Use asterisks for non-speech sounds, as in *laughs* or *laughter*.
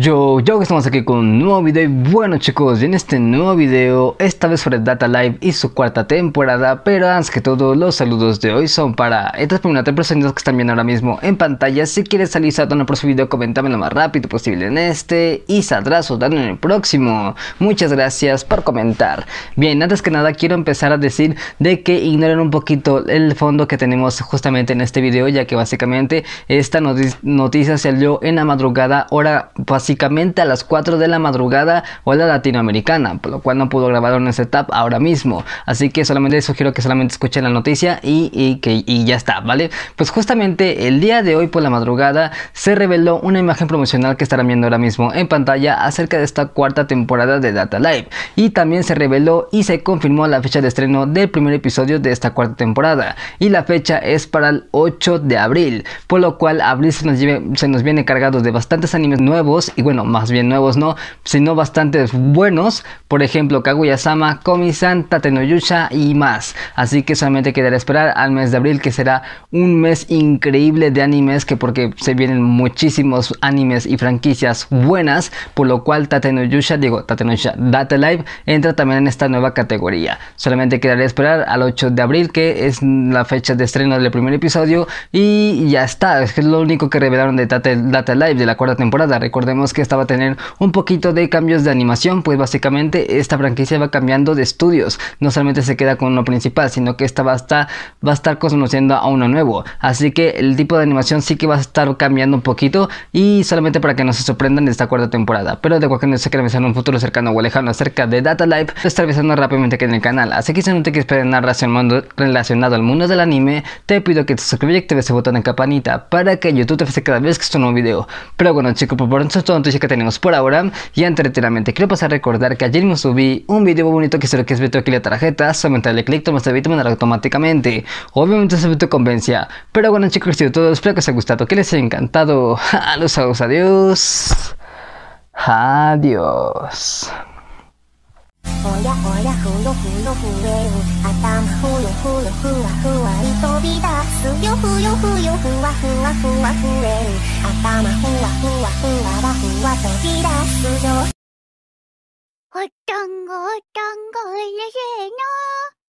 Yo, yo que estamos aquí con un nuevo video y bueno chicos, en este nuevo video, esta vez sobre Data Live y su cuarta temporada, pero antes que todo los saludos de hoy son para estas primeras personas que están viendo ahora mismo en pantalla, si quieres salir saltando el próximo video, comentame lo más rápido posible en este y saldrás soltando en el próximo. Muchas gracias por comentar. Bien, antes que nada quiero empezar a decir de que ignoren un poquito el fondo que tenemos justamente en este video, ya que básicamente esta noticia salió en la madrugada, hora básicamente básicamente a las 4 de la madrugada o la latinoamericana, por lo cual no pudo grabar un setup ahora mismo. Así que solamente sugiero que solamente escuchen la noticia y, que, y ya está, ¿vale? Pues justamente el día de hoy por la madrugada se reveló una imagen promocional que estarán viendo ahora mismo en pantalla acerca de esta cuarta temporada de Data Live. Y también se reveló y se confirmó la fecha de estreno del primer episodio de esta cuarta temporada. Y la fecha es para el 8 de abril, por lo cual abril se nos, se nos viene cargado de bastantes animes nuevos y bueno, más bien nuevos no, sino bastantes buenos, por ejemplo Kaguya-sama, Komi-san, Tatenoyusha y más. Así que solamente quedará esperar al mes de abril que será un mes increíble de animes que porque se vienen muchísimos animes y franquicias buenas, por lo cual Tatenoyusha, digo Tatenoyusha Data Live entra también en esta nueva categoría. Solamente quedará esperar al 8 de abril que es la fecha de estreno del primer episodio y ya está, es que es lo único que revelaron de Data Live de la cuarta temporada. Recordemos que estaba a tener un poquito de cambios de animación, pues básicamente esta franquicia va cambiando de estudios, no solamente se queda con uno principal, sino que esta va a estar, va a estar conociendo a uno nuevo, así que el tipo de animación sí que va a estar cambiando un poquito y solamente para que no se sorprendan de esta cuarta temporada, pero de cualquier manera se quiera en un futuro cercano o lejano acerca de Data Live, estar avisando rápidamente aquí en el canal, así que si no te quieres perder nada relacionado al mundo del anime, te pido que te suscribas y actives ese botón de campanita para que YouTube te avise cada vez que esté un nuevo video. Pero bueno chicos, por favor, todo noticias que tenemos por ahora. Y antes de quiero pasar a recordar que ayer me subí un video muy bonito que se lo que es Beto aquí la tarjeta, solamente clic tomas el este video automáticamente, obviamente se te convencia, pero bueno chicos, sido todo, espero que os haya gustado, que les haya encantado, *laughs* a los adiós, adiós, adiós. Hola, hola, y suyo. わふわ飛び出すよおっとんごおっとんごうれしいな